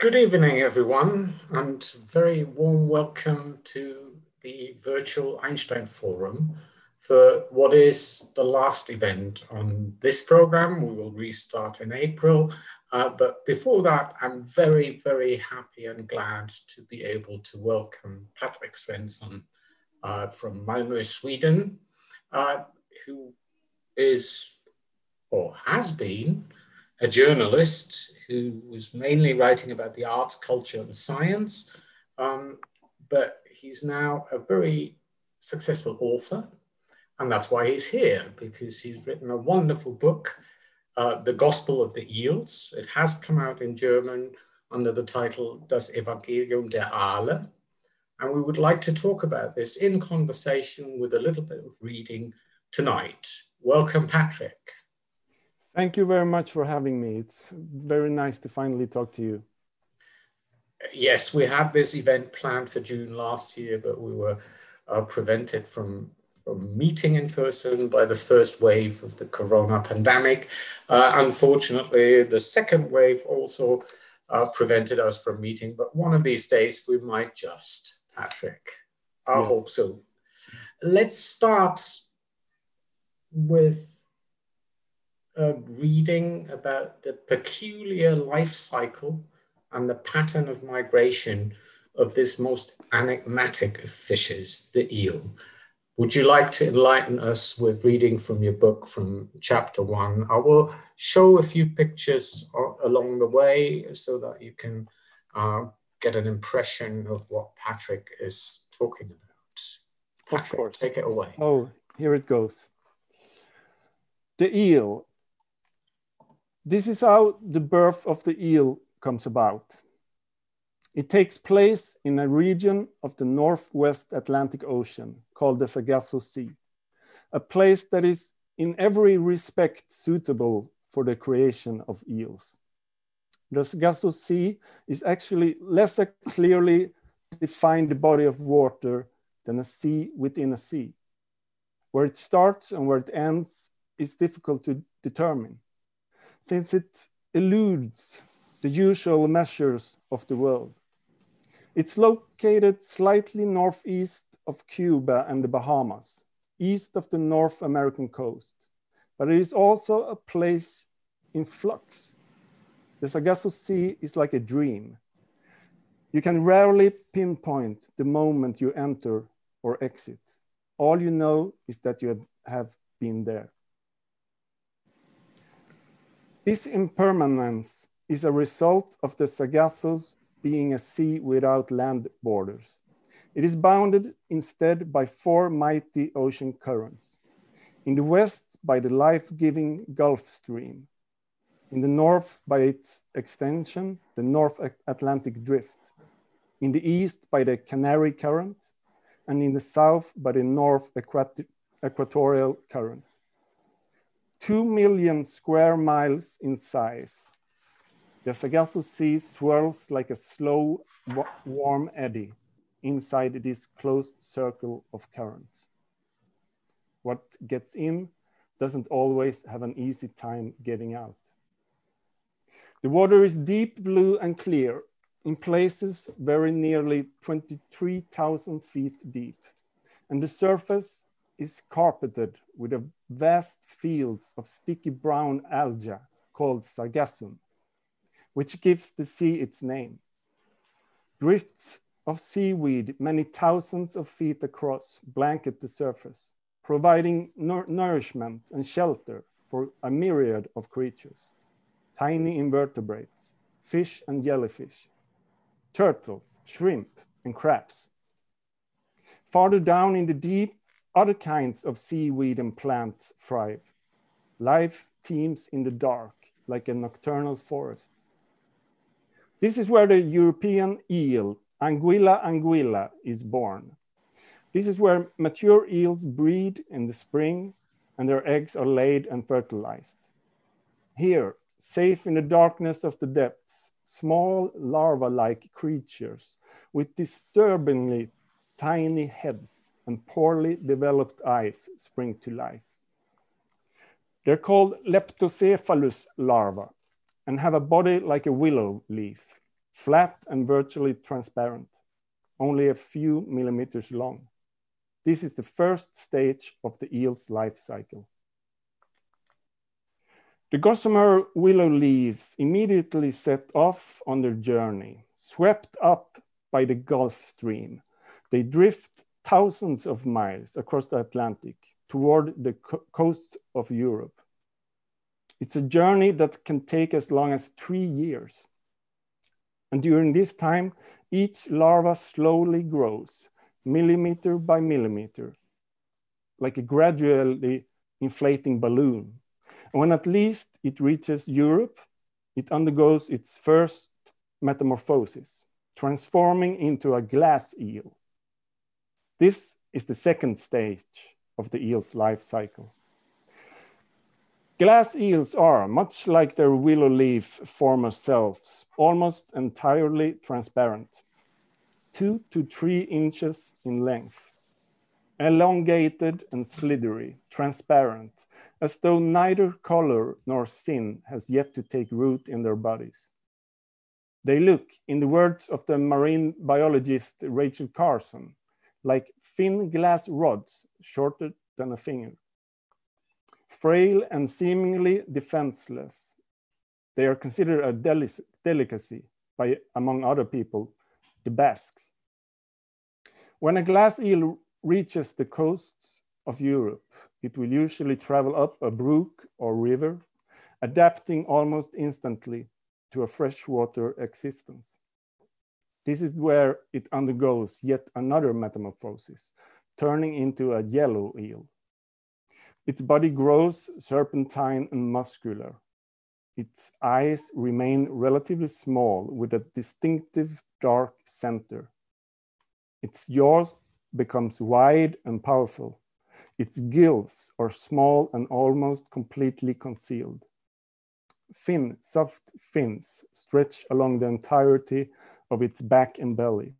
Good evening, everyone, and very warm welcome to the virtual Einstein Forum for what is the last event on this program. We will restart in April. Uh, but before that, I'm very, very happy and glad to be able to welcome Patrik Svensson uh, from Malmö, Sweden, uh, who is or has been a journalist who was mainly writing about the arts, culture, and science. Um, but he's now a very successful author. And that's why he's here, because he's written a wonderful book, uh, The Gospel of the Eels. It has come out in German under the title Das Evangelium der Aale. And we would like to talk about this in conversation with a little bit of reading tonight. Welcome, Patrik. Thank you very much for having me. It's very nice to finally talk to you. Yes, we had this event planned for June last year, but we were uh, prevented from, from meeting in person by the first wave of the corona pandemic. Uh, unfortunately, the second wave also uh, prevented us from meeting, but one of these days we might just, Patrik. I yeah. hope so. Let's start with uh, reading about the peculiar life cycle and the pattern of migration of this most enigmatic of fishes, the eel. Would you like to enlighten us with reading from your book from chapter one? I will show a few pictures along the way so that you can uh, get an impression of what Patrik is talking about. Patrik, of course. take it away. Oh, here it goes. The eel this is how the birth of the eel comes about. It takes place in a region of the Northwest Atlantic Ocean called the Sargasso Sea, a place that is in every respect suitable for the creation of eels. The Sargasso Sea is actually less a clearly defined body of water than a sea within a sea. Where it starts and where it ends is difficult to determine since it eludes the usual measures of the world. It's located slightly northeast of Cuba and the Bahamas, east of the North American coast, but it is also a place in flux. The Sargasso Sea is like a dream. You can rarely pinpoint the moment you enter or exit. All you know is that you have been there. This impermanence is a result of the Sargassos being a sea without land borders. It is bounded instead by four mighty ocean currents. In the west, by the life-giving Gulf Stream. In the north, by its extension, the North Atlantic Drift. In the east, by the Canary Current. And in the south, by the North Equatorial Current. 2 million square miles in size. The Sargasso Sea swirls like a slow, warm eddy inside this closed circle of currents. What gets in doesn't always have an easy time getting out. The water is deep blue and clear, in places very nearly 23,000 feet deep, and the surface is carpeted with a vast fields of sticky brown algae called sargassum, which gives the sea its name. Drifts of seaweed many thousands of feet across blanket the surface, providing nourishment and shelter for a myriad of creatures, tiny invertebrates, fish and jellyfish, turtles, shrimp, and crabs. Farther down in the deep other kinds of seaweed and plants thrive. Life teems in the dark, like a nocturnal forest. This is where the European eel, Anguilla anguilla, is born. This is where mature eels breed in the spring and their eggs are laid and fertilized. Here, safe in the darkness of the depths, small larva-like creatures with disturbingly tiny heads and poorly developed eyes spring to life. They're called leptocephalus larvae and have a body like a willow leaf. flat and virtually transparent, only a few millimeters long. This is the first stage of the eel's life cycle. The gossamer willow leaves immediately set off on their journey, swept up by the Gulf Stream. They drift thousands of miles across the Atlantic toward the co coast of Europe. It's a journey that can take as long as three years. And during this time, each larva slowly grows, millimeter by millimeter, like a gradually inflating balloon when at least it reaches Europe, it undergoes its first metamorphosis, transforming into a glass eel. This is the second stage of the eel's life cycle. Glass eels are, much like their willow leaf former selves, almost entirely transparent, two to three inches in length, elongated and slithery, transparent, as though neither color nor sin has yet to take root in their bodies. They look, in the words of the marine biologist Rachel Carson, like thin glass rods shorter than a finger. Frail and seemingly defenseless, they are considered a delic delicacy by, among other people, the Basques. When a glass eel reaches the coasts of Europe, it will usually travel up a brook or river, adapting almost instantly to a freshwater existence. This is where it undergoes yet another metamorphosis, turning into a yellow eel. Its body grows serpentine and muscular. Its eyes remain relatively small with a distinctive dark center. Its jaws becomes wide and powerful, its gills are small and almost completely concealed. Thin, soft fins stretch along the entirety of its back and belly.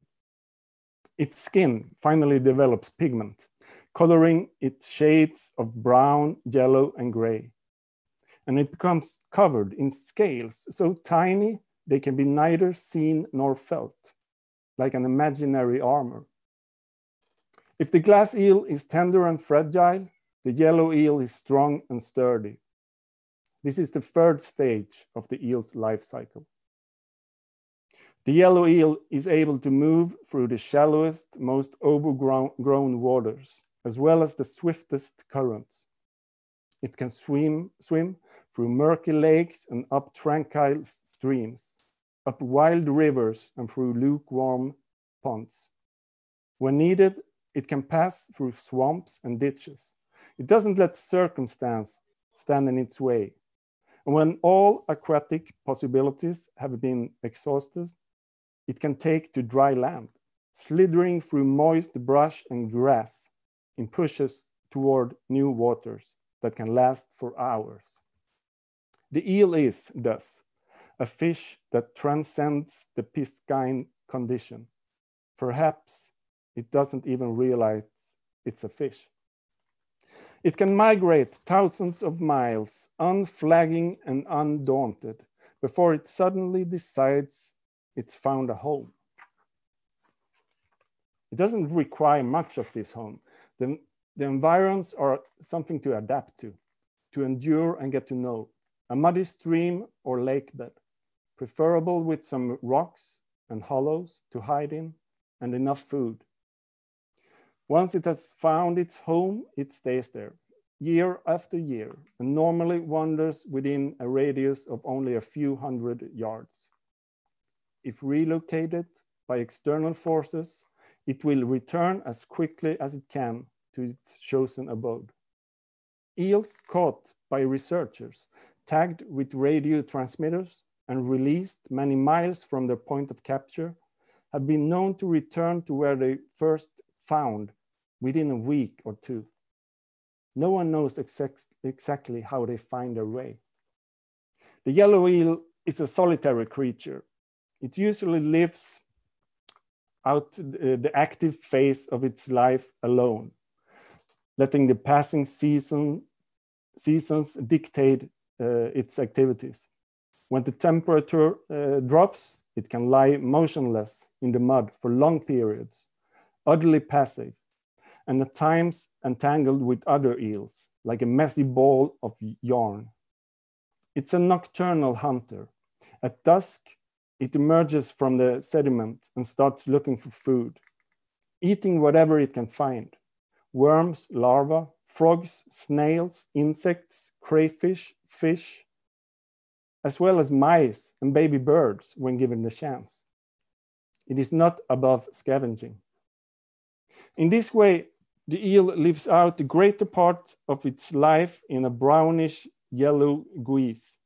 Its skin finally develops pigment, coloring its shades of brown, yellow, and gray. And it becomes covered in scales so tiny they can be neither seen nor felt, like an imaginary armor. If the glass eel is tender and fragile, the yellow eel is strong and sturdy. This is the third stage of the eel's life cycle. The yellow eel is able to move through the shallowest, most overgrown waters, as well as the swiftest currents. It can swim, swim through murky lakes and up tranquil streams, up wild rivers and through lukewarm ponds. When needed, it can pass through swamps and ditches. It doesn't let circumstance stand in its way. And when all aquatic possibilities have been exhausted, it can take to dry land, slithering through moist brush and grass in pushes toward new waters that can last for hours. The eel is, thus, a fish that transcends the piscine condition, perhaps it doesn't even realize it's a fish. It can migrate thousands of miles, unflagging and undaunted, before it suddenly decides it's found a home. It doesn't require much of this home. The, the environs are something to adapt to, to endure and get to know. A muddy stream or lake bed, preferable with some rocks and hollows to hide in and enough food. Once it has found its home, it stays there year after year and normally wanders within a radius of only a few hundred yards. If relocated by external forces, it will return as quickly as it can to its chosen abode. Eels caught by researchers, tagged with radio transmitters and released many miles from their point of capture, have been known to return to where they first found within a week or two. No one knows exact, exactly how they find their way. The yellow eel is a solitary creature. It usually lives out the active phase of its life alone, letting the passing season, seasons dictate uh, its activities. When the temperature uh, drops, it can lie motionless in the mud for long periods, oddly passive, and at times entangled with other eels, like a messy ball of yarn. It's a nocturnal hunter. At dusk, it emerges from the sediment and starts looking for food, eating whatever it can find worms, larvae, frogs, snails, insects, crayfish, fish, as well as mice and baby birds when given the chance. It is not above scavenging. In this way, the eel lives out the greater part of its life in a brownish yellow guise,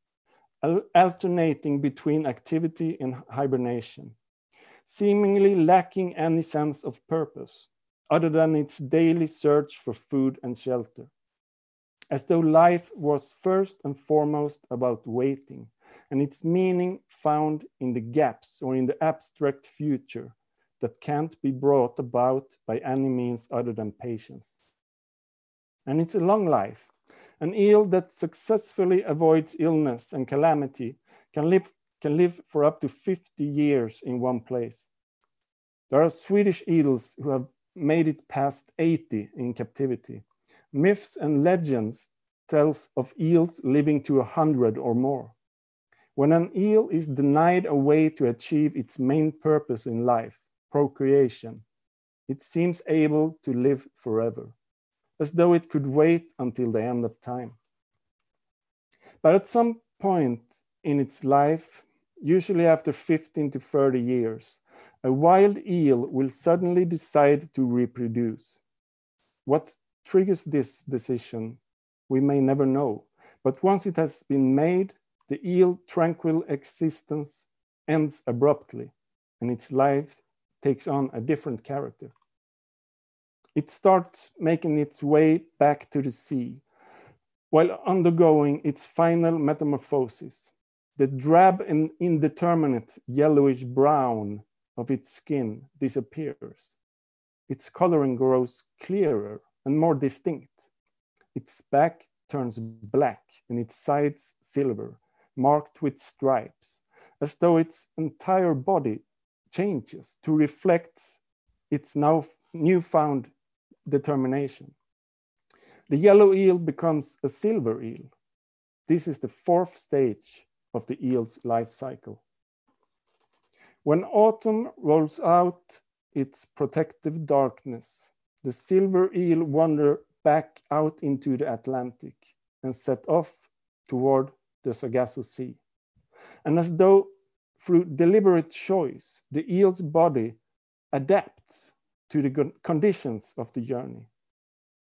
alternating between activity and hibernation, seemingly lacking any sense of purpose other than its daily search for food and shelter as though life was first and foremost about waiting, and its meaning found in the gaps or in the abstract future that can't be brought about by any means other than patience. And it's a long life. An eel that successfully avoids illness and calamity can live, can live for up to 50 years in one place. There are Swedish eels who have made it past 80 in captivity myths and legends tells of eels living to a hundred or more. When an eel is denied a way to achieve its main purpose in life, procreation, it seems able to live forever, as though it could wait until the end of time. But at some point in its life, usually after 15 to 30 years, a wild eel will suddenly decide to reproduce. What triggers this decision, we may never know. But once it has been made, the eel tranquil existence ends abruptly and its life takes on a different character. It starts making its way back to the sea while undergoing its final metamorphosis. The drab and indeterminate yellowish brown of its skin disappears. Its coloring grows clearer and more distinct. Its back turns black and its sides silver, marked with stripes, as though its entire body changes to reflect its now newfound determination. The yellow eel becomes a silver eel. This is the fourth stage of the eel's life cycle. When autumn rolls out its protective darkness, the silver eel wandered back out into the Atlantic and set off toward the Sargasso Sea. And as though through deliberate choice, the eel's body adapts to the conditions of the journey.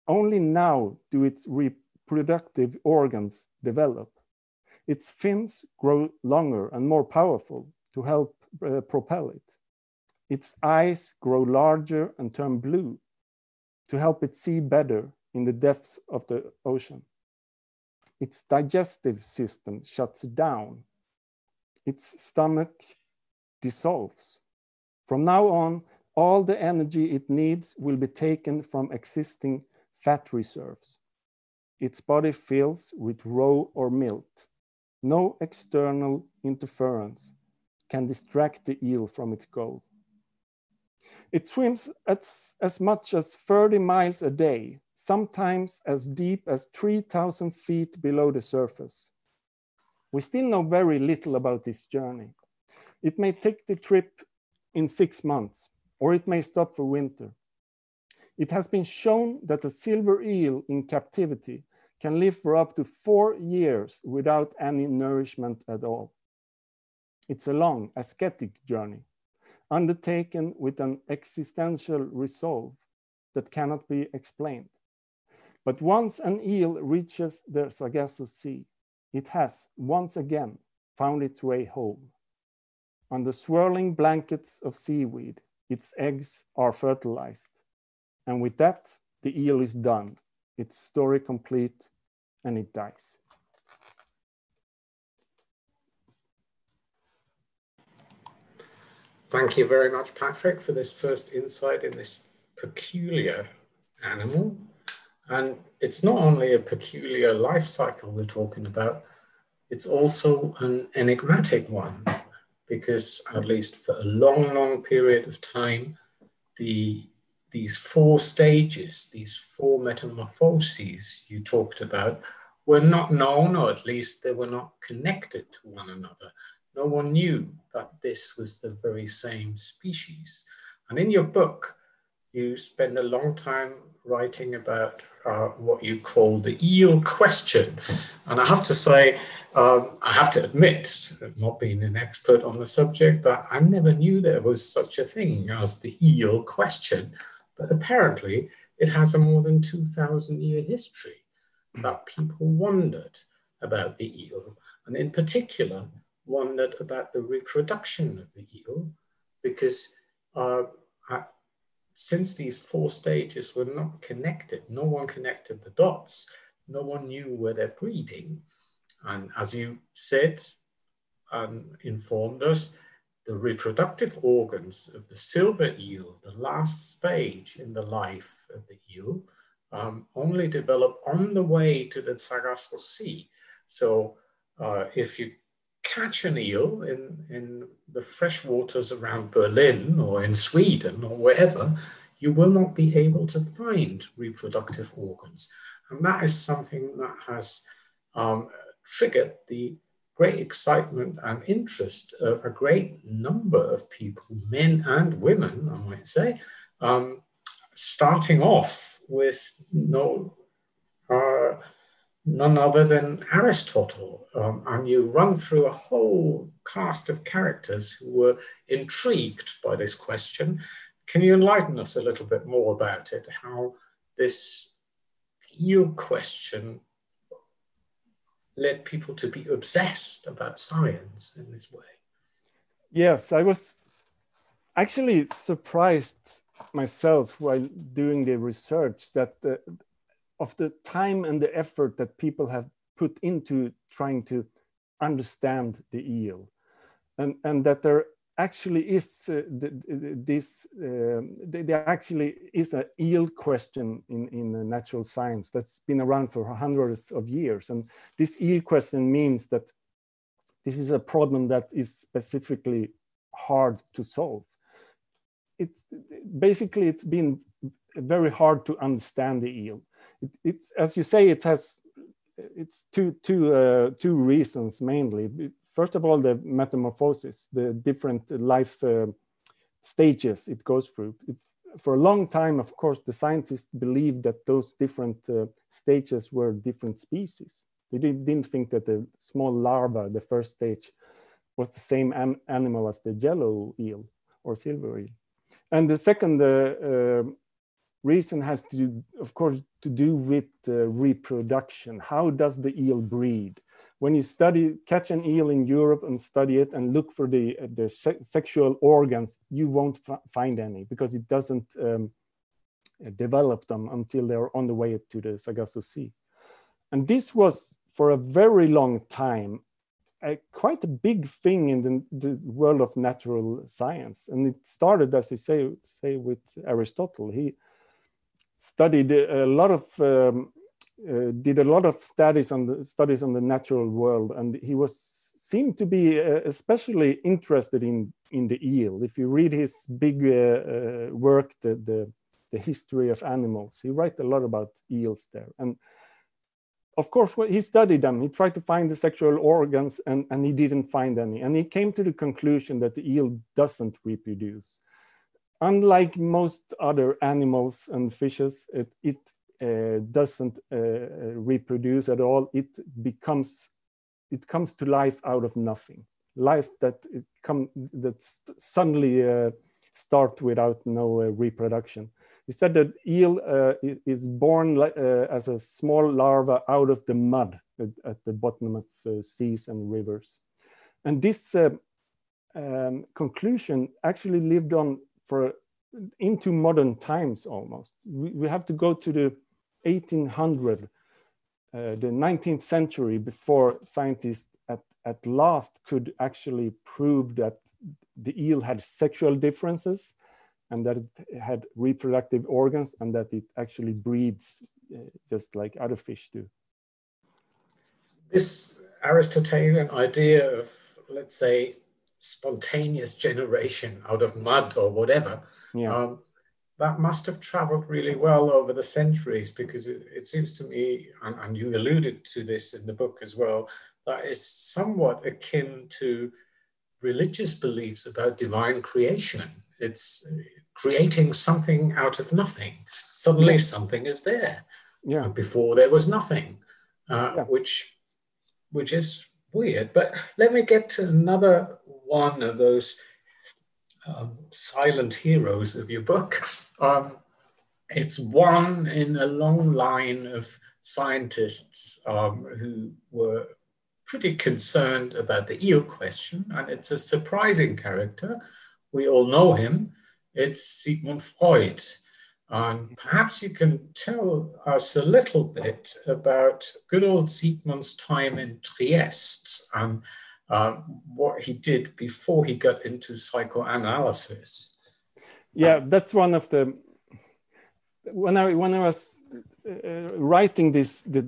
Only now do its reproductive organs develop. Its fins grow longer and more powerful to help uh, propel it. Its eyes grow larger and turn blue to help it see better in the depths of the ocean. Its digestive system shuts down. Its stomach dissolves. From now on, all the energy it needs will be taken from existing fat reserves. Its body fills with raw or milt. No external interference can distract the eel from its goal. It swims as, as much as 30 miles a day, sometimes as deep as 3,000 feet below the surface. We still know very little about this journey. It may take the trip in six months, or it may stop for winter. It has been shown that a silver eel in captivity can live for up to four years without any nourishment at all. It's a long, ascetic journey undertaken with an existential resolve that cannot be explained. But once an eel reaches the Sargasso Sea, it has once again found its way home. On the swirling blankets of seaweed, its eggs are fertilized. And with that, the eel is done, its story complete, and it dies. Thank you very much, Patrik, for this first insight in this peculiar animal. And it's not only a peculiar life cycle we're talking about, it's also an enigmatic one because at least for a long, long period of time, the these four stages, these four metamorphoses you talked about, were not known, or at least they were not connected to one another. No one knew that this was the very same species. And in your book, you spend a long time writing about uh, what you call the eel question. And I have to say, um, I have to admit, not being an expert on the subject, that I never knew there was such a thing as the eel question. But apparently, it has a more than 2,000 year history that people wondered about the eel, and in particular, wondered about the reproduction of the eel, because uh, since these four stages were not connected, no one connected the dots, no one knew where they're breeding. And as you said and informed us, the reproductive organs of the silver eel, the last stage in the life of the eel, um, only develop on the way to the Sargasso Sea. So uh, if you catch an eel in, in the fresh waters around Berlin or in Sweden or wherever, you will not be able to find reproductive organs. And that is something that has um, triggered the great excitement and interest of a great number of people, men and women, I might say, um, starting off with no none other than Aristotle. Um, and you run through a whole cast of characters who were intrigued by this question. Can you enlighten us a little bit more about it? How this eel question led people to be obsessed about science in this way? Yes, I was actually surprised myself while doing the research that of the time and the effort that people have put into trying to understand the eel. And, and that there actually is uh, this uh, there actually is an eel question in in natural science that's been around for hundreds of years. And this eel question means that this is a problem that is specifically hard to solve. It's basically it's been very hard to understand the eel. It, it's as you say, it has it's two two uh, two reasons mainly. First of all, the metamorphosis, the different life uh, stages it goes through. It, for a long time, of course, the scientists believed that those different uh, stages were different species. They didn't think that the small larva, the first stage, was the same animal as the yellow eel or silver eel. And the second uh, uh, reason has to, of course, to do with uh, reproduction. How does the eel breed? When you study, catch an eel in Europe and study it and look for the, the se sexual organs, you won't find any because it doesn't um, develop them until they're on the way to the Sargasso Sea. And this was for a very long time a, quite a big thing in the, the, world of natural science. And it started, as you say, say with Aristotle. He studied a lot of, um, uh, did a lot of studies on the studies on the natural world, and he was seemed to be uh, especially interested in in the eel. If you read his big uh, uh work, the, the the history of animals, he writes a lot about eels there, and of course, he studied them. He tried to find the sexual organs and, and he didn't find any. And he came to the conclusion that the eel doesn't reproduce. Unlike most other animals and fishes, it, it uh, doesn't uh, reproduce at all. It becomes, it comes to life out of nothing. Life that it come that suddenly uh, start without no uh, reproduction. He said that eel uh, is born uh, as a small larva out of the mud at, at the bottom of uh, seas and rivers. And this um, conclusion actually lived on for into modern times almost. We, we have to go to the 1800, uh, the 19th century before scientists at, at last could actually prove that the eel had sexual differences and that it had reproductive organs and that it actually breeds uh, just like other fish do. This Aristotelian idea of, let's say, spontaneous generation out of mud or whatever. Yeah. Um, that must have traveled really well over the centuries because it, it seems to me, and, and, you alluded to this in the book as well, that is somewhat akin to religious beliefs about divine creation. It's creating something out of nothing. Suddenly something is there. Yeah. And before there was nothing, uh, yeah. which, which is weird. But let me get to another one of those um, silent heroes of your book. Um, it's one in a long line of scientists um, who were pretty concerned about the eel question, and it's a surprising character. We all know him. It's Sigmund Freud. And perhaps you can tell us a little bit about good old Sigmund's time in Trieste and um, what he did before he got into psychoanalysis. Yeah, that's one of the. When I when I was uh, writing this, the,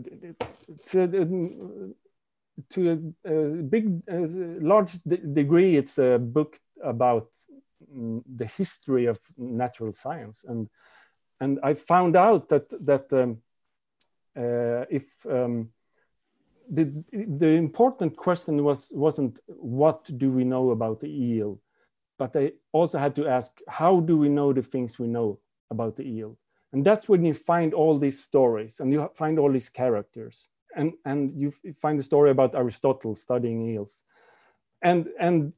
to, to a, a big, uh, large degree, it's a book about mm, the history of natural science, and and I found out that that um, uh, if um, the, the important question was, wasn't what do we know about the eel, but I also had to ask, how do we know the things we know about the eel? And that's when you find all these stories and you find all these characters. And, and you find the story about Aristotle studying eels. And, and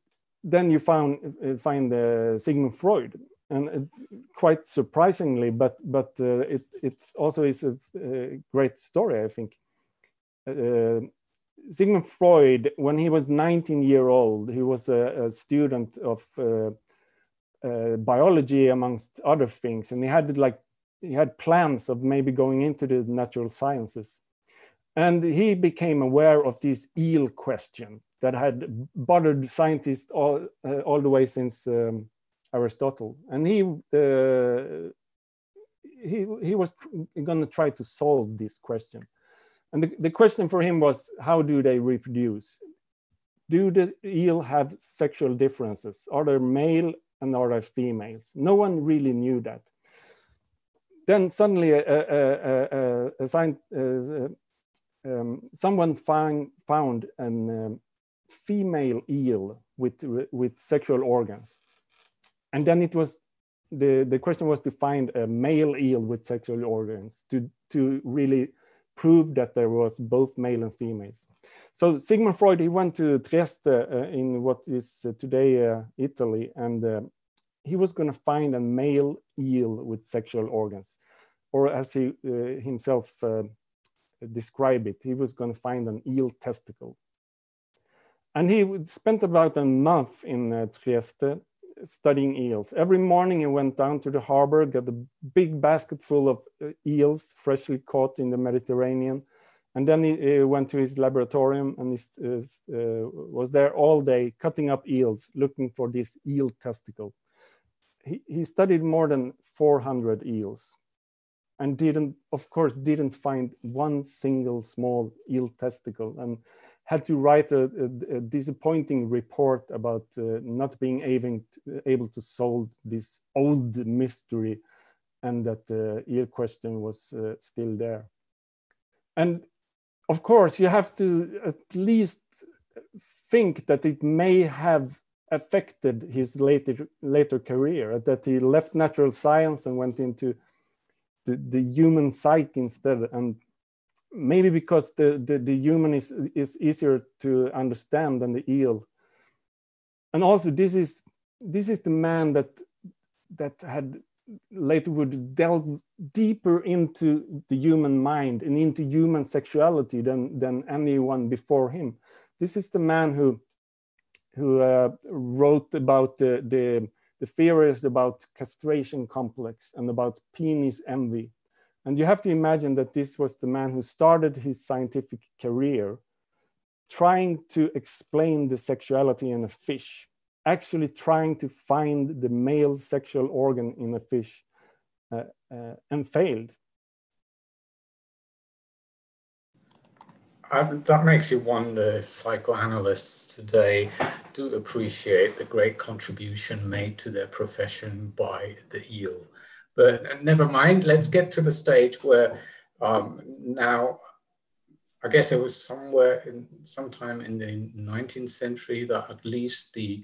then you found, uh, find uh, Sigmund Freud. And uh, quite surprisingly, but, but uh, it, it also is a, a great story, I think Sigmund Freud, when he was 19 year old, he was a, a student of uh, uh, biology amongst other things, and he had like he had plans of maybe going into the natural sciences, and he became aware of this eel question that had bothered scientists all uh, all the way since um, Aristotle, and he uh, he he was going to try to solve this question and the, the question for him was, how do they reproduce? Do the eel have sexual differences? Are there male and are there females? No one really knew that. Then suddenly a, a, a, a sign, uh, um, someone find, found a um, female eel with, with sexual organs. And then it was, the, the question was to find a male eel with sexual organs to, to really proved that there was both male and females. So Sigmund Freud, he went to Trieste uh, in what is uh, today uh, Italy, and uh, he was going to find a male eel with sexual organs, or as he uh, himself uh, described it, he was going to find an eel testicle. And he spent about a month in Trieste studying eels. Every morning he went down to the harbor, got a big basket full of uh, eels freshly caught in the Mediterranean. And then he, uh, went to his laboratorium and he uh, uh, was there all day cutting up eels, looking for this eel testicle. He, he studied more than 400 eels and didn't, of course, didn't find one single small eel testicle. And had to write a, a, a disappointing report about uh, not being able to, able to solve this old mystery and that the ear question was uh, still there. And of course, you have to at least think that it may have affected his later later career, that he left natural science and went into the, the human psyche instead and maybe because the, the, the human is, is easier to understand than the eel. And also this is, this is the man that, that had later would delve deeper into the human mind and into human sexuality than, than anyone before him. This is the man who, who uh, wrote about the, the, the theories about castration complex and about penis envy and you have to imagine that this was the man who started his scientific career trying to explain the sexuality in a fish, actually trying to find the male sexual organ in a fish uh, uh, and failed. I, that makes you wonder if psychoanalysts today do appreciate the great contribution made to their profession by the eel. But never mind, let's get to the stage where um, now, I guess it was somewhere in sometime in the 19th century that at least the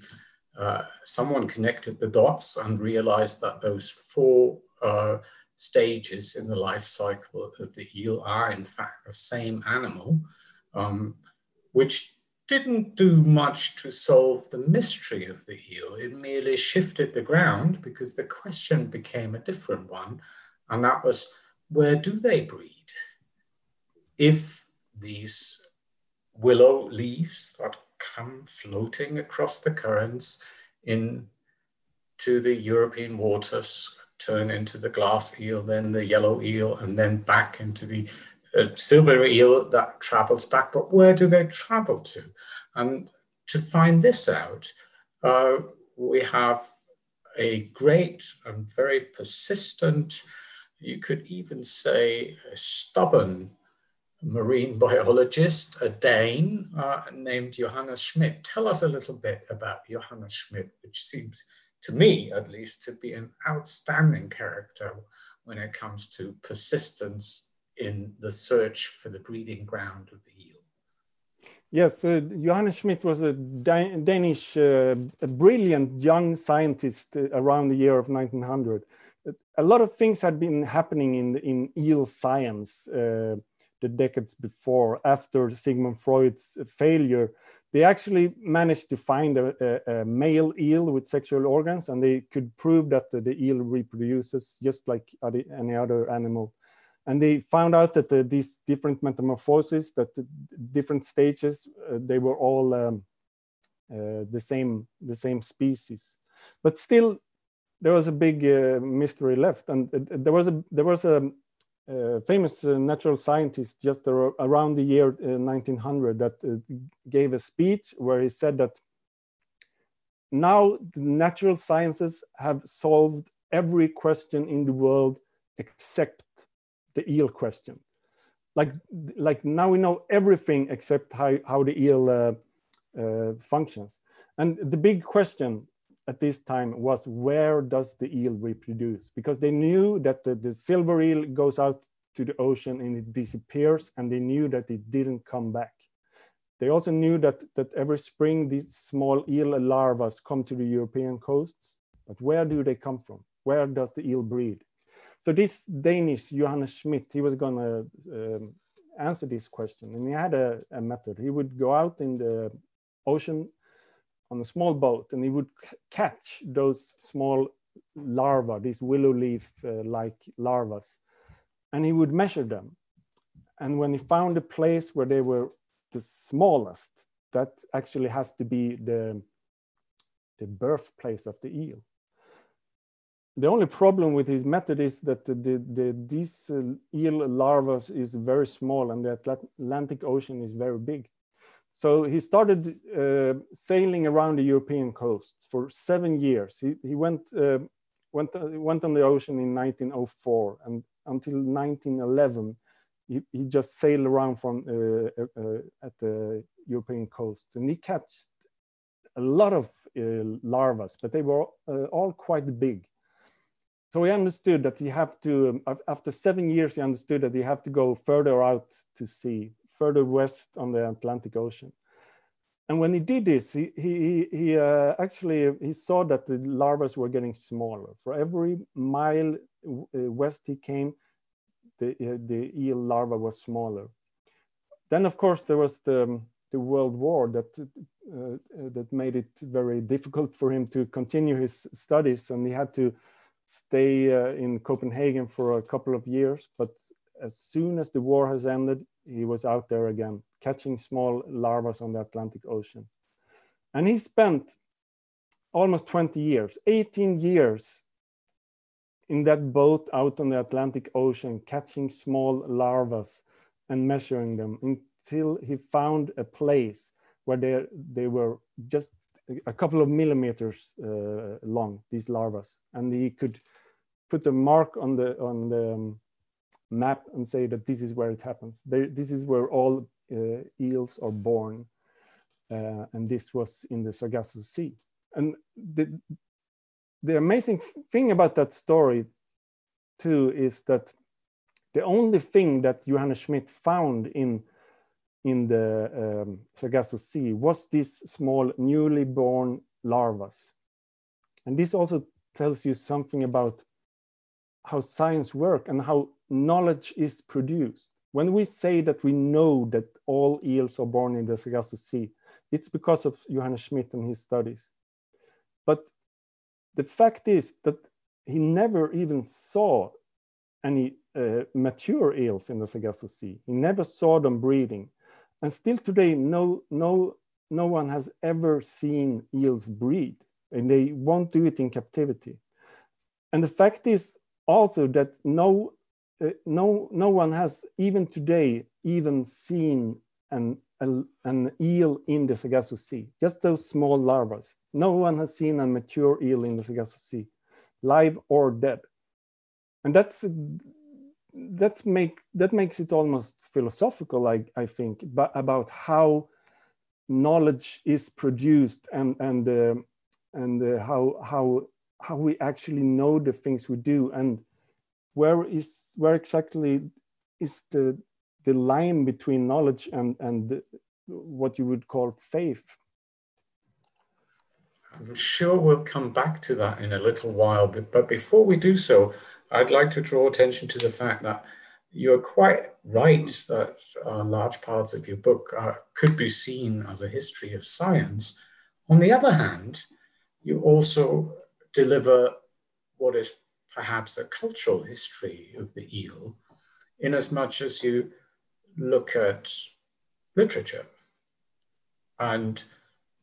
uh, someone connected the dots and realized that those four uh, stages in the life cycle of the eel are in fact the same animal, um, which didn't do much to solve the mystery of the eel. It merely shifted the ground because the question became a different one, and that was, where do they breed? If these willow leaves that come floating across the currents in to the European waters turn into the glass eel, then the yellow eel, and then back into the uh, silver eel that travels back. But where do they travel to? And to find this out, uh, we have a great and very persistent, you could even say a stubborn marine biologist, a Dane uh, named Johannes Schmidt. Tell us a little bit about Johannes Schmidt, which seems to me at least, to be an outstanding character when it comes to persistence in the search for the breeding ground of the eel. Yes, uh, Johannes Schmidt was a Danish, uh, a brilliant young scientist uh, around the year of 1900. A lot of things had been happening in, in eel science uh, the decades before, after Sigmund Freud's failure they actually managed to find a, a, a, male eel with sexual organs and they could prove that the, the eel reproduces just like any other animal and they found out that the, these different metamorphoses that different stages uh, they were all um, uh, the same the same species. But still there was a big uh, mystery left. And uh, there was a there was a uh, famous uh, natural scientist just ar around the year 1900 uh, that gave a speech where he said that now the natural sciences have solved every question in the world except the eel question. Like, like now we know everything except how, how the eel uh, uh, functions. And the big question at this time was where does the eel reproduce? Because they knew that the, the silver eel goes out to the ocean and it disappears and they knew that it didn't come back. They also knew that, that every spring these small eel larvae come to the European coasts, but where do they come from? Where does the eel breed? So this Danish Johannes Schmidt, he was gonna um, answer this question and he had a, a method. He would go out in the ocean on a small boat and he would catch those small larvae, these willow leaf uh, like larvae, and he would measure them. And when he found a place where they were the smallest, that actually has to be the, the birthplace of the eel. The only problem with his method is that the, the, the these uh, eel larvae is very small and the Atlantic Ocean is very big. So he started uh, sailing around the European coasts for seven years. He, he went, uh, went, uh, went on the ocean in 1904 and until 1911, he, he just sailed around from uh, uh, at the European coast and he caught a lot of larvae, but they were all quite big. So he understood that he have to, um, after seven years, he understood that he have to go further out to sea, further west on the Atlantic Ocean. And when he did this, he, he, he uh, actually, he saw that the larvae were getting smaller. For every mile uh, west he came, the, uh, the eel larva was smaller. Then, of course, there was the, um, the World War that, uh, that made it very difficult for him to continue his studies, and he had to stay uh, in Copenhagen for a couple of years. But as soon as the war has ended, he was out there again catching small larvae on the Atlantic Ocean. And he spent almost 20 years, 18 years in that boat out on the Atlantic Ocean, catching small larvae and measuring them until he found a place where they, they were just a couple of millimeters uh, long, these larvae. And he could put a mark on the, on the um, map and say that this is where it happens. This is where all uh, eels are born. Uh, and this was in the Sargasso Sea. And the, the amazing thing about that story too is that the only thing that Johannes Schmidt found in in the um, Sargasso Sea was these small newly born larvae. And this also tells you something about how science works and how knowledge is produced. When we say that we know that all eels are born in the Sargasso Sea, it's because of Johannes Schmidt and his studies. But the fact is that he never even saw any uh, mature eels in the Sargasso Sea. He never saw them breeding. And still today, no, no, no one has ever seen eels breed, and they won't do it in captivity. And the fact is also that no, uh, no, no one has even today even seen an, a, an eel in the Sargasso Sea, just those small larvae. No one has seen a mature eel in the Sargasso Sea, live or dead. And that's that make that makes it almost philosophical I, I think but about how knowledge is produced and and uh, and uh, how how how we actually know the things we do. And where is where exactly is the the line between knowledge and and the, what you would call faith? I'm sure we'll come back to that in a little while but, but before we do so I'd like to draw attention to the fact that you're quite right that uh, large parts of your book uh, could be seen as a history of science. On the other hand, you also deliver what is perhaps a cultural history of the eel, in as much as you look at literature and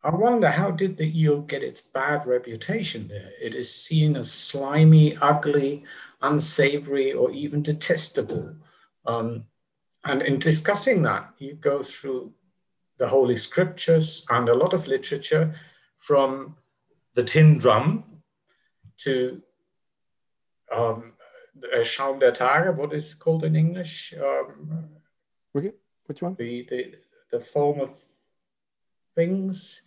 I wonder how did the eel get its bad reputation there? It is seen as slimy, ugly, unsavory, or even detestable. Um, and in discussing that, you go through the Holy Scriptures and a lot of literature from the tin drum to um, Schaum der Tage, what is it called in English? Um, Which one? The, the, the foam of things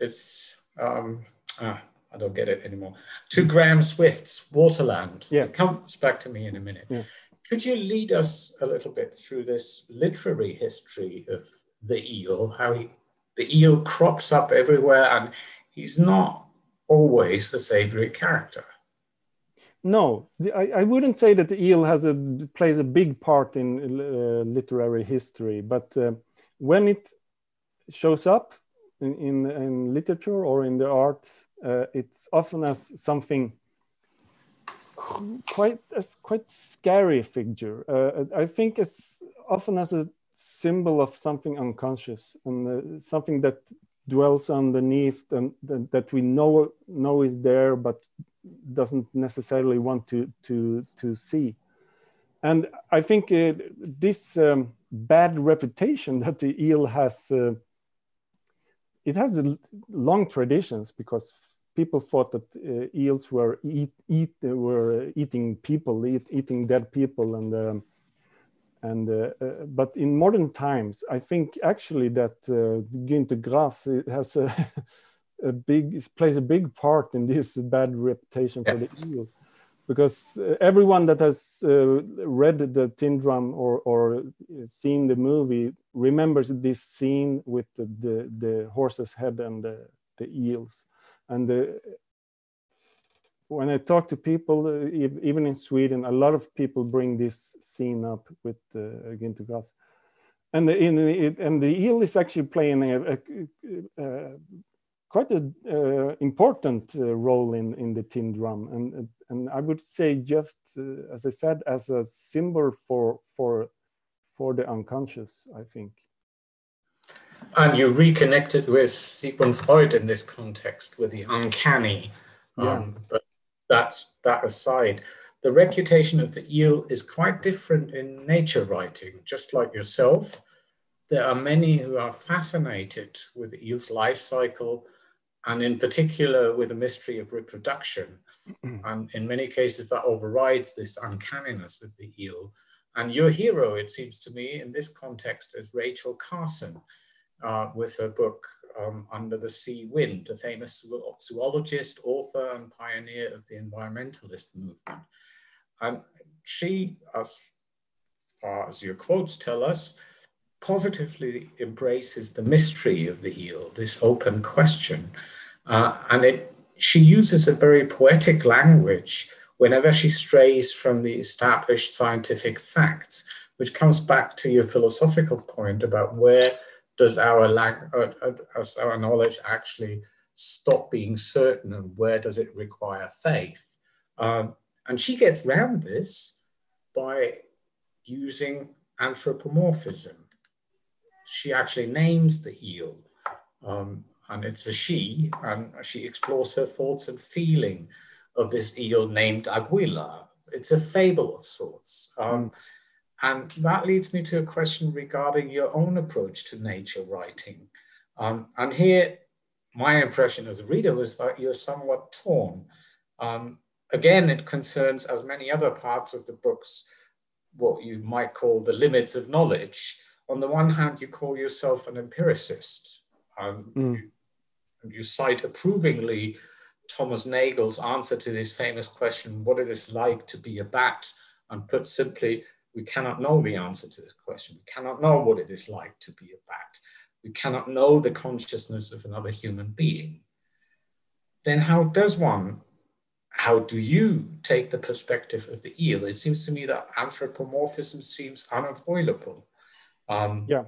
it's um, ah, I don't get it anymore. To Graham Swift's Waterland. Yeah, it comes back to me in a minute. Yeah. Could you lead us a little bit through this literary history of the eel? How he, the eel crops up everywhere, and he's not always a savory character. No, I, I wouldn't say that the eel has a plays a big part in uh, literary history, but uh, when it shows up, in, in, in literature or in the arts, uh, it's often as something quite as quite scary figure. Uh, I think it's often as a symbol of something unconscious and uh, something that dwells underneath and that, we know know is there, but doesn't necessarily want to to to see. And I think uh, this um, bad reputation that the eel has uh, it has long traditions because people thought that uh, eels were eat, eat were eating people, eat, eating dead people, and um, and uh, uh, but in modern times, I think actually that uh, Günter Grass has a, a big plays a big part in this bad reputation for yeah. the eel because uh, everyone that has uh, read the Tin Drum or, or seen the movie remembers this scene with the, the, the horse's head and the, the eels. And the, when I talk to people, uh, even in Sweden, a lot of people bring this scene up with uh, Grass. And the, in, and the eel is actually playing a, a, a quite an uh, important uh, role in, in the tin drum. And, and I would say just, uh, as I said, as a symbol for, for, for the unconscious, I think. And you reconnected with Sigmund Freud in this context, with the uncanny. Yeah. Um, but that's that aside. The reputation of the eel is quite different in nature writing, just like yourself. There are many who are fascinated with the eel's life cycle and in particular with the mystery of reproduction. and in many cases, that overrides this uncanniness of the eel. And your hero, it seems to me, in this context is Rachel Carson uh, with her book um, Under the Sea Wind, a famous zoologist, author, and pioneer of the environmentalist movement. And she, as far as your quotes tell us, positively embraces the mystery of the eel, this open question. Uh, and it, she uses a very poetic language whenever she strays from the established scientific facts, which comes back to your philosophical point about where does our, uh, uh our knowledge actually stop being certain and where does it require faith? Um, and she gets around this by using anthropomorphism. She actually names the eel, um, and it's a she, and she explores her thoughts and feeling of this eel named Anguilla. It's a fable of sorts. Um, and that leads me to a question regarding your own approach to nature writing. Um, and here, my impression as a reader was that you're somewhat torn. Um, again, it concerns, as many other parts of the books, what you might call the limits of knowledge. On the one hand, you call yourself an empiricist. Um, mm. you, you cite approvingly Thomas Nagel's answer to this famous question, what it is like to be a bat. And put simply, we cannot know the answer to this question. We cannot know what it is like to be a bat. We cannot know the consciousness of another human being. Then how does one, how do you take the perspective of the eel? It seems to me that anthropomorphism seems unavoidable. Um, yeah.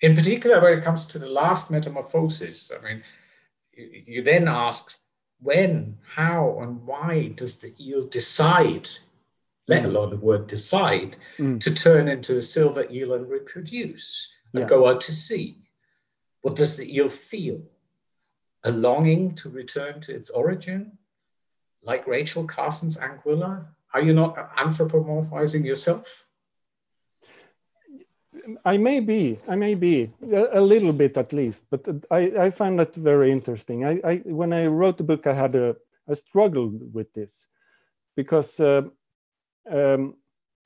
In particular, when it comes to the last metamorphosis, I mean, you, then ask when, how, and why does the eel decide, let mm. alone the word decide, mm. to turn into a silver eel and reproduce and yeah. go out to sea? What does the eel feel? A longing to return to its origin? Like Rachel Carson's Anguilla? Are you not anthropomorphizing yourself? I may be, I may be a, a, little bit at least, but I, I find that very interesting. I, I, when I wrote the book, I had a, I struggled with this because uh, um,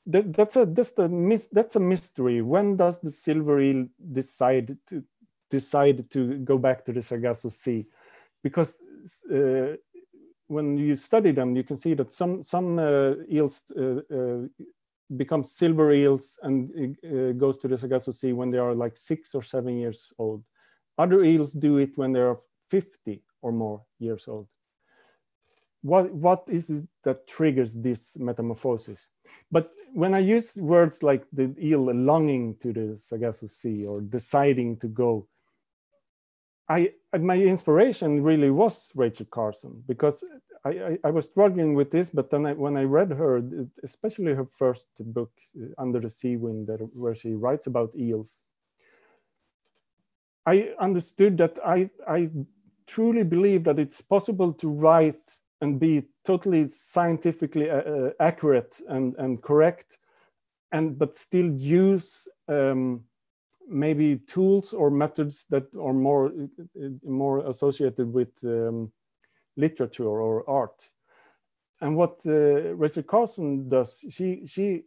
that, that's a that's the that's a mystery. When does the silver eel decide to decide to go back to the Sargasso Sea? Because uh, when you study them, you can see that some some uh, eels uh, uh, becomes silver eels and uh, goes to the Sargasso Sea when they are like six or seven years old. Other eels do it when they are 50 or more years old. What, what is it that triggers this metamorphosis? But when I use words like the eel longing to the Sargasso Sea or deciding to go, I, my inspiration really was Rachel Carson because I, I, was struggling with this, but then I, when I read her, especially her first book, uh, Under the Sea Wind, where she writes about eels, I understood that I, I truly believe that it's possible to write and be totally scientifically uh, uh accurate and, and correct, and but still use um, maybe tools or methods that are more uh, more associated with um, literature or art. And what uh, Rachel Carson does, she she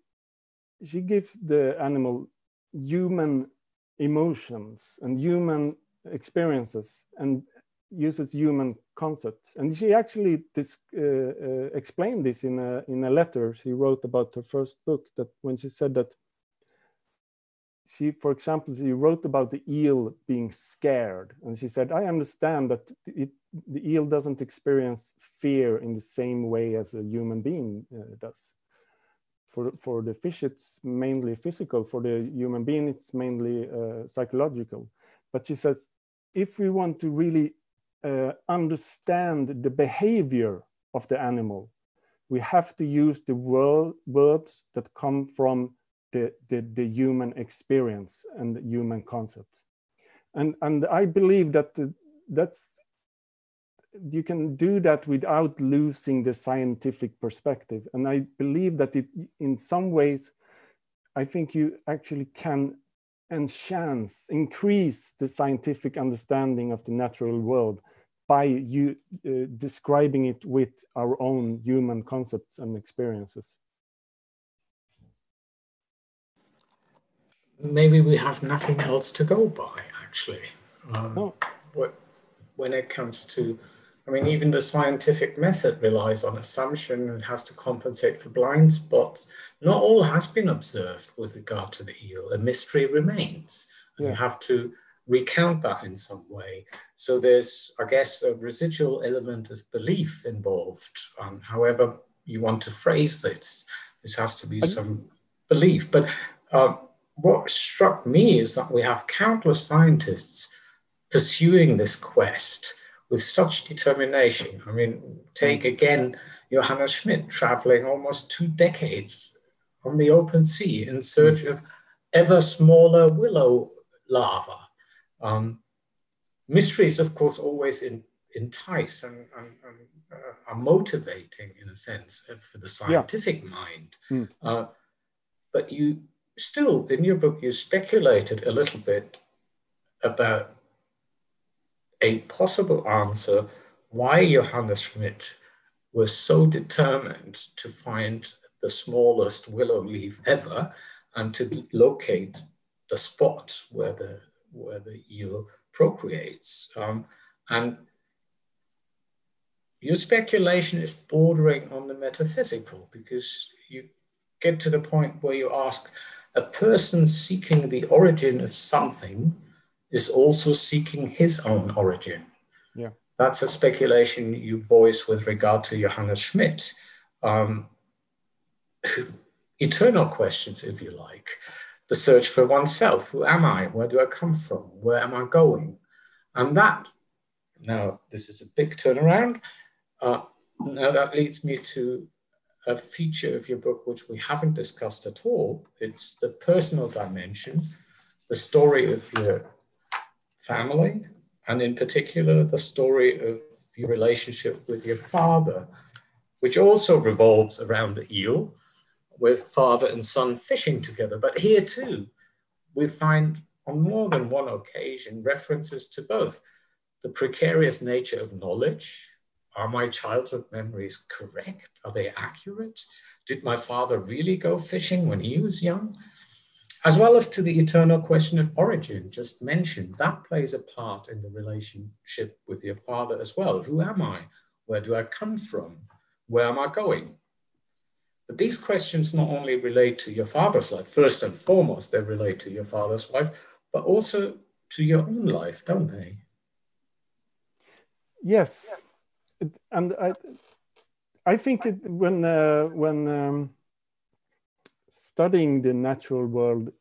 she gives the animal human emotions and human experiences and uses human concepts. And she actually this, uh, uh, explained this in a, in a letter she wrote about her first book that when she said that she, for example, she wrote about the eel being scared. And she said, I understand that it, the eel doesn't experience fear in the same way as a human being uh, does. For, for the fish, it's mainly physical. For the human being, it's mainly uh, psychological. But she says, if we want to really uh, understand the behavior of the animal, we have to use the word, words that come from the, the, the human experience and the human concepts. And, and I believe that that's you can do that without losing the scientific perspective. And I believe that it, in some ways, I think you actually can enhance, increase the scientific understanding of the natural world by you uh, describing it with our own human concepts and experiences. Maybe we have nothing else to go by, actually. Um, oh. what, when it comes to, I mean, even the scientific method relies on assumption and has to compensate for blind spots. Not all has been observed with regard to the eel. A mystery remains. Yeah. You have to recount that in some way. So there's, I guess, a residual element of belief involved. Um, however you want to phrase this, this has to be some belief. But um, what struck me is that we have countless scientists pursuing this quest with such determination. I mean, take again Johannes Schmidt traveling almost two decades on the open sea in search of ever smaller willow larvae. Um, mysteries, of course, always in, entice and, and, and uh, are motivating in a sense uh, for the scientific yeah. mind. Mm. Uh, but you still, in your book, you speculated a little bit about a possible answer why Johannes Schmidt was so determined to find the smallest willow leaf ever and to locate the spot where the, where the eel procreates. Um, and your speculation is bordering on the metaphysical because you get to the point where you ask a person seeking the origin of something is also seeking his own origin. Yeah. That's a speculation you voice with regard to Johannes Schmidt. Um, eternal questions, if you like. The search for oneself. Who am I? Where do I come from? Where am I going? And that, now, this is a big turnaround. Uh, now, that leads me to a feature of your book which we haven't discussed at all. It's the personal dimension, the story of your family, and in particular, the story of your relationship with your father, which also revolves around the eel, with father and son fishing together. But here too, we find on more than one occasion references to both the precarious nature of knowledge. Are my childhood memories correct? Are they accurate? Did my father really go fishing when he was young? as well as to the eternal question of origin just mentioned. That plays a part in the relationship with your father as well. Who am I? Where do I come from? Where am I going? But these questions not only relate to your father's life, first and foremost, they relate to your father's life, but also to your own life, don't they? Yes. And I, I think it, when, uh, when, um, studying the natural world,